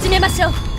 始めましょう。